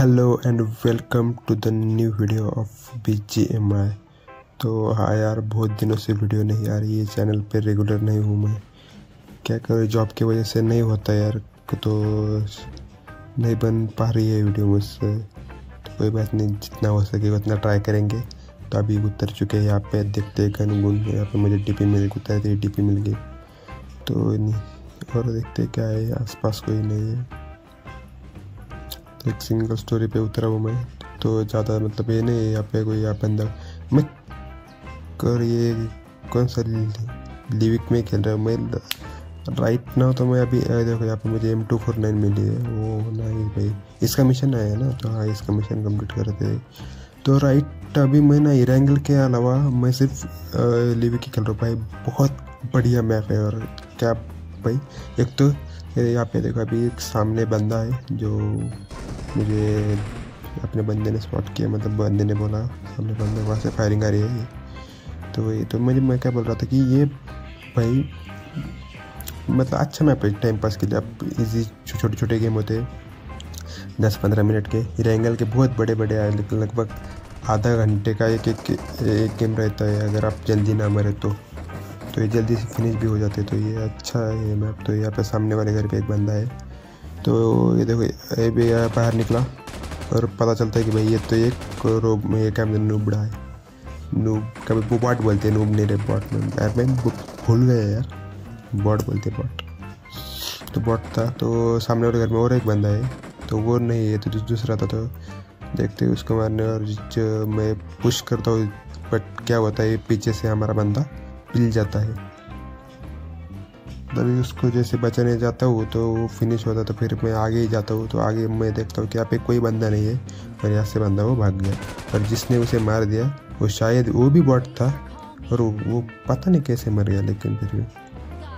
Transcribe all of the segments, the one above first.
Hello and welcome to the new video of B G M I तो हाँ यार, बहुत दिनों से वीडियो नहीं आ रही है चैनल पे रेगुलर नहीं हूँ मैं। क्या करूँ जॉब की वजह से नहीं होता यार तो नहीं बन पा रही है वीडियो मुझसे। तो कोई बात नहीं, जितना हो सके उतना ट्राई करेंगे। तो अभी उतर चुके हैं यहाँ पे, देखते हैं गन गुन यहाँ पे मुझे डी पी मिल गई, उतर डी पी मिल गई। तो नहीं, और देखते क्या है, आसपास कोई नहीं है। एक सिंगल स्टोरी पे उतरा हूँ मैं तो ज़्यादा मतलब ये नहीं है यहाँ पे कोई यहाँ पे अंदर। मैं कर ये कौन सा लिविक में खेल रहा हूँ? मैं राइट ना तो मैं अभी देखो यहाँ पे मुझे एम टू फोर नाइन मिली है। वो नहीं भाई, इसका मिशन आया ना? तो हाँ इसका मिशन कंप्लीट कर रहे तो राइट अभी मैं ना इरेंगल के अलावा मैं सिर्फ़ लिविक ही खेल रहा हूँ। भाई, बहुत बढ़िया मैप है और क्या भाई, एक तो यहाँ पे देखो अभी एक सामने बंदा है जो मुझे अपने बंदे ने स्पॉट किया मतलब बंदे ने बोला, सामने बंदे वहाँ से फायरिंग आ रही है तो ये तो मुझे, मैं क्या बोल रहा था कि ये भाई मतलब अच्छा मैप है टाइम पास के लिए। अब इजी छोटे छोटे गेम होते हैं दस पंद्रह मिनट के रेंगल के बहुत बड़े बड़े आए, लेकिन लगभग आधा घंटे का एक एक एक गेम रहता है, अगर आप जल्दी ना मरे तो। तो ये जल्दी से फिनिश भी हो जाते तो ये अच्छा है ये मैप तो यहाँ पे सामने वाले घर पे एक बंदा है। तो ये देखो, ये भी बाहर निकला और पता चलता है कि भाई ये तो एक रोब क्या नूबड़ा है नूब कभी वो बॉट बोलते हैं नूब नहीं रहे बॉट में यार मैं भूल गया यार। बॉट बोलते बॉट तो बॉट था। तो सामने वाले घर में और एक बंदा है। तो वो नहीं है तो दूसरा था। तो देखते उसको मारने और मैं पुश करता हूँ बट क्या होता है पीछे से हमारा बंदा पिल जाता है। तभी उसको जैसे बचाने जाता हूँ तो वो फिनिश होता तो फिर मैं आगे ही जाता हूँ तो आगे मैं देखता हूँ कि यहाँ पे कोई बंदा नहीं है। और यहाँ से बंदा वो भाग गया। और जिसने उसे मार दिया, वो शायद वो भी बॉट था और वो पता नहीं कैसे मर गया, लेकिन फिर भी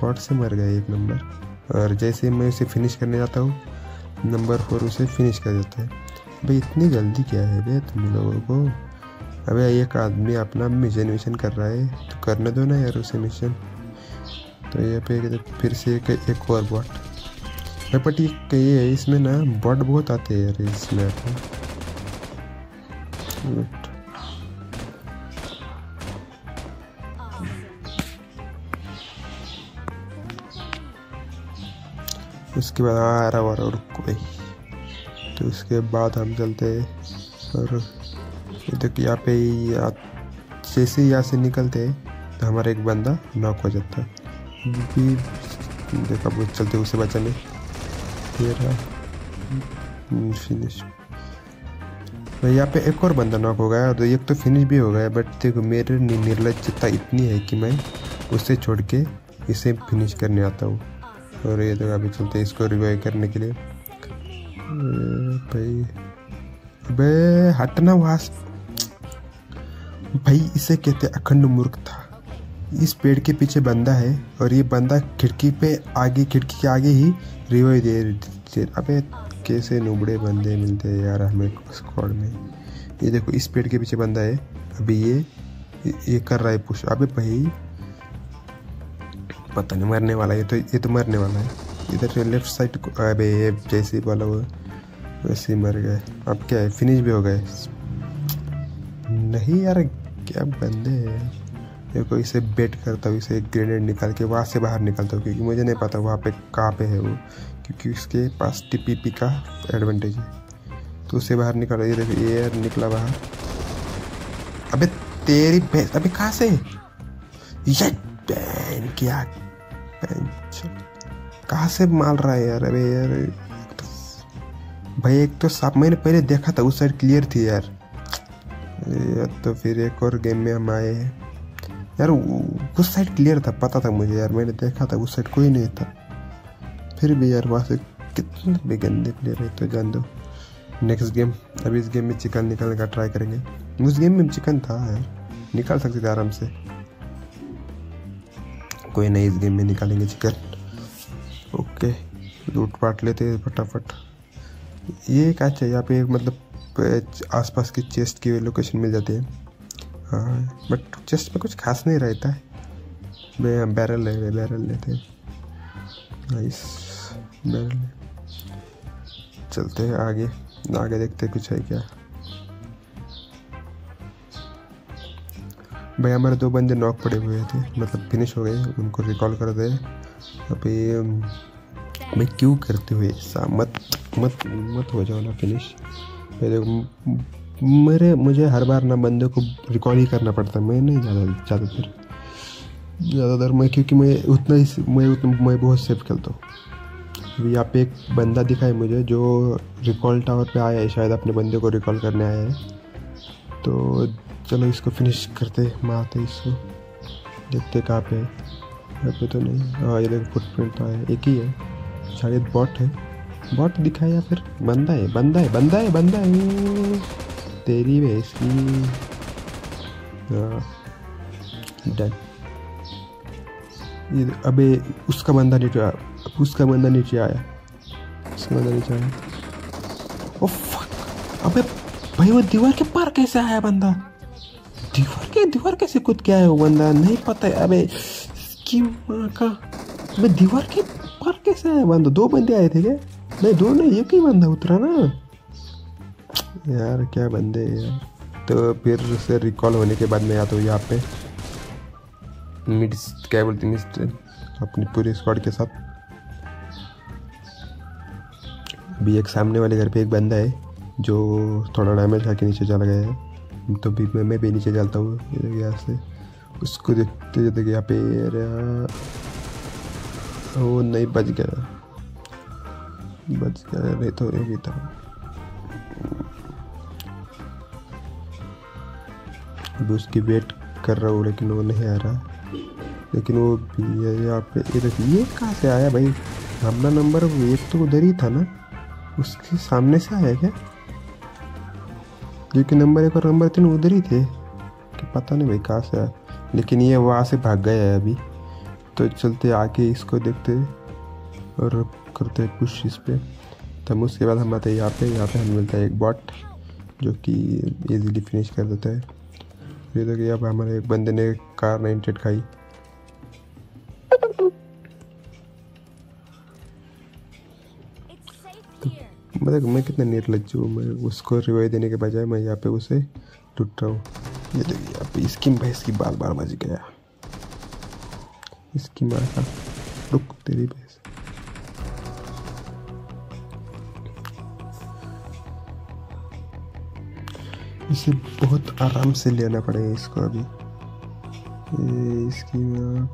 बॉट से मर गया एक नंबर और जैसे मैं उसे फिनिश करने जाता हूँ नंबर फोर उसे फिनिश कर देता है। भाई इतनी जल्दी क्या है? भैया तुम लोगों को। अबे एक आदमी अपना मिशन विशन कर रहा है तो करने दो ना यार उसे मिशन तो ये पे फिर से एक, एक और बॉट बट ये है इसमें ना बॉट बहुत आते हैं यार इस मैप में उसके बाद आ रहा और रुको भाई तो उसके बाद हम चलते और देखिए यहाँ पे जैसे यहाँ से निकलते हैं तो हमारा एक बंदा नॉक हो जाता है। देखा बहुत चलते उसे बचाने ये रहा फिनिश भाई यहाँ पे एक और बंदा नॉक हो गया तो एक तो फिनिश भी हो गया बट देखो मेरे निर्लजता इतनी है कि मैं उसे छोड़ के इसे फिनिश करने आता हूँ। और ये देखो अभी चलते हैं इसको रिवाइव करने के लिए। भाई, अबे, हटना वहाँ भाई, इसे कहते अखंड मूर्ख था। इस पेड़ के पीछे बंदा है और ये बंदा खिड़की पे आगे, खिड़की के आगे ही रिवाइव दे अबे, कैसे नुबड़े बंदे मिलते हैं यार हमें स्क्वाड में। ये देखो, इस पेड़ के पीछे बंदा है। अभी ये ये कर रहा है पुश अबे भाई, पता नहीं मरने वाला ये तो ये तो मरने वाला है। इधर लेफ़्ट साइड को, अबे जैसे वाला वो, वैसे ही मर गए अब क्या है? फिनिश भी हो गए नहीं यार क्या बंदे हैं। इसे बेट करता हूँ, इसे एक ग्रेनेड निकाल के वहाँ से बाहर निकलता हूँ, क्योंकि मुझे नहीं पता वहाँ पे कहाँ पे है वो, क्योंकि उसके पास टी का एडवांटेज है। तो उसे बाहर निकाल। ये देखो, ये निकला बाहर। अबे, तेरी भैंस, अबे कहाँ से? ये बैन क्या कहाँ से मार रहा है यार? अबे यार भाई, एक तो साफ़ मैंने पहले देखा था, उस साइड क्लियर थी यार। तो फिर एक और गेम में हम आए हैं। यार, उस साइड क्लियर था, पता था मुझे यार, मैंने देखा था, उस साइड कोई नहीं था। फिर भी यार वहाँ से कितने भी गंदे प्लेयर है तो जान दो। नेक्स्ट गेम अभी इस गेम में चिकन निकालने का ट्राई करेंगे। उस गेम में चिकन था यार, निकाल सकते थे आराम से। कोई नहीं, इस गेम में निकालेंगे चिकन ओके लूट पाट लेते फटाफट। ये एक अच्छा यहाँ पे मतलब आसपास की चेस्ट की लोकेशन मिल जाती है। हाँ बट चेस्ट में कुछ खास नहीं रहता है। बैरल ले बैरल लेते नाइस बैरल ले चलते हैं आगे। आगे देखते हैं कुछ है क्या। भाई, हमारे दो बंदे नॉक पड़े हुए थे। मतलब फिनिश हो गए, उनको रिकॉल कर दे। अभी भाई, क्यों करते हुए ऐसा मत मत मत हो जाओ ना फिनिश देखो मेरे, मुझे हर बार ना बंदे को रिकॉल ही करना पड़ता मैं नहीं ज़्यादा ज़्यादातर। ज़्यादातर मैं, क्योंकि मैं उतना ही, मैं उतना, मैं बहुत सेफ़ खेलता हूँ। अभी यहाँ पे एक बंदा दिखा है मुझे, जो रिकॉल टावर पे आया है, शायद अपने बंदे को रिकॉल करने आया है। तो चलो इसको फिनिश करते, मारते इसको। देखते कहाँ पे यहाँ पे तो नहीं। हाँ ये देखो फुटप्रिंट तो है। एक ही है। शायद बॉट है। बॉट दिखा या फिर। बंदा है बंदा है बंदा है बंदा है तेरी भैंस की हाँ। डन। ये अबे, उसका बंदा नीचे आया। उसका बंदा नीचे आया। उसका बंदा नीचे आया। ओ फक अबे, भाई, वो दीवार के पार कैसे आया बंदा? दीवार के, दीवार कैसे कूद के आया वो बंदा? नहीं पता है। अबे, इसकी माँ का अबे, दीवार के पार कैसे आया बंदा? दो बंदे आए थे क्या? नहीं दो नहीं एक ही बंदा उतरा ना। यार, क्या बंदे यार। तो फिर से रिकॉल होने के बाद मैं आता हूँ यहाँ पे। मिड क्या बोलते हैं अपनी पूरी स्क्वाड के साथ। अभी एक सामने वाले घर पे एक बंदा है, जो थोड़ा डैमेज खा के नीचे चला गया है। तो भी मैं मैं भी नीचे चलता हूँ यहाँ से। उसको देखते देखते यहाँ पे वो नहीं बच गया। बच गया नहीं तो ये भी था अभी उसकी वेट कर रहा हूँ, लेकिन वो नहीं आ रहा। लेकिन वो भी है, यहाँ पे ये देखिए, ये कहाँ से आया भाई? अपना नंबर एक तो उधर ही था ना। उसके सामने से आया क्या? क्योंकि नंबर एक और नंबर तीन उधर ही थे। कि पता नहीं भाई कहाँ से आया। लेकिन ये वहाँ से भाग गया है अभी। तो चलते आके इसको देखते। और करते हैं पुश इस पर तब उसके बाद हम आते हैं यहाँ पे। यहाँ पे हमें मिलता है एक बॉट जो कि इजीली फिनिश कर देता है। ये देखिए, अब हमारे एक बंदे ने कार नाइनटेड खाई। मतलब मैं कितना निर्लज हूँ मैं उसको रिवाई देने के बजाय मैं यहाँ पे उसे टूट रहा हूँ। ये देखिए, यहाँ पे इसकी भैंस की बाल बार बज गया। इसकी माँ रुक, तेरी भैंस इसे बहुत आराम से लेना पड़ेगा इसको अभी। ये इसकी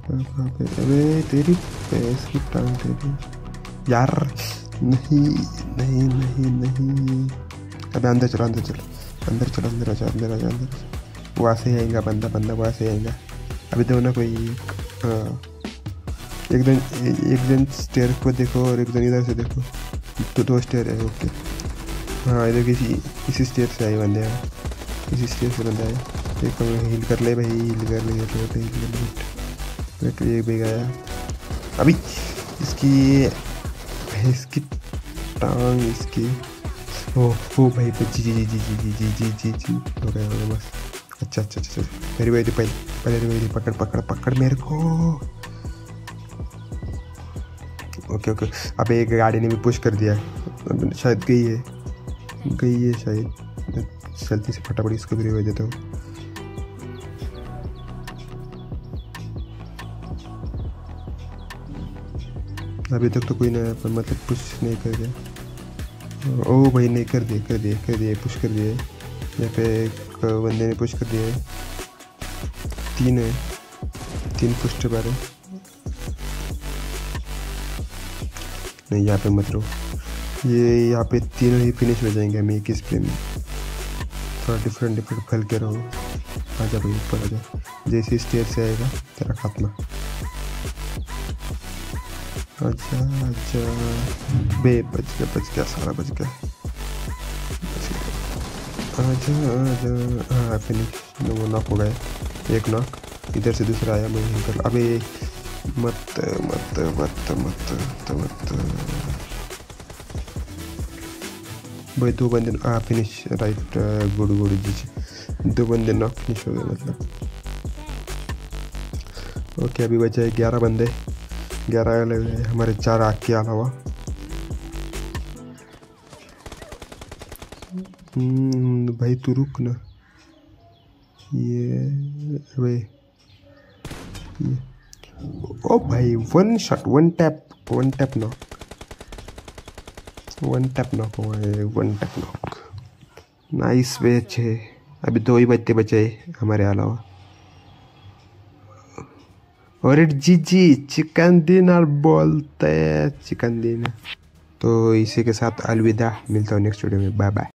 पे? अबे, तेरी भैंस की टांग तेरी। यार, नहीं नहीं नहीं नहीं। अबे, अंदर चलो अंदर चलो। अंदर चलो, अंदर आजा अंदर आजा अंदर वहाँ से आएगा बंदा बंदा वहाँ से आएगा। अभी तो ना कोई हाँ। एक जन एक जन स्टेयर को देखो और एक जन इधर से देखो। तो दो स्टेयर है ओके हाँ इधर किसी, इसी स्टेयर से आए बंदे हैं। इसी स्टेयर से बंदा है। एक हील कर ले भाई हील कर ले हील कर ले वेट एक भी गया अभी इसकी इसकी टांग, इसकी ओ ओ भाई जी जी जी जी जी जी जी जी जी, हो गया हो गया, बस। अच्छा अच्छा अच्छा मेरी भाई पहले पहले मेरी पकड़ पकड़ पकड़ मेरे को। Okay okay. अब एक गाड़ी ने भी पुश कर दिया। शायद गई है। गई है शायद। जल्दी से फटाफट इसको भी रिवाइव देता हूँ। अभी तक तो कोई ना पर मतलब पुश नहीं कर दिया। ओ भाई, नहीं कर दिए कर दिए कर दिए पुश कर दिए यहाँ पे एक बंदे ने पुश कर दिया। तीन है। तीन पुस्ट बारे नहीं, यहाँ पे मत रहो। ये यहाँ पे तीनों ही फिनिश हो जाएँगे हमें एक स्प्रे में। थोड़ा डिफरेंट डिफरेंट फैल के रहो। आ जा भाई, ऊपर आ जा जैसे स्टेयर से आएगा तेरा खात्मा अच्छा अच्छा। बे बच गया बच गया, सारा बच गया। अच्छा अच्छा हाँ फिनिश वो नॉक हो गए एक नॉक इधर से दूसरा आया, मैं यहीं कर अबे मत मत मत मत मत। भाई दो बंदे हाँ फिनिश राइट गुड गुड जी दो बंदे नॉक फिनिश हो गए मतलब। ओके अभी बचे ग्यारह बंदे। ग्यारह हमारे चार आग के अलावा। हम्म, भाई तू रुक ना। ये ये। ओ भाई one shot one tap one tap knock one tap knock है, one tap knock. Nice way अच्छे। अभी दो ही बच्चे बचे हमारे अलावा। और जी जी चिकन और बोलते हैं, चिकन दिन। तो इसी के साथ अलविदा, मिलता हूँ नेक्स्ट वीडियो में। Bye bye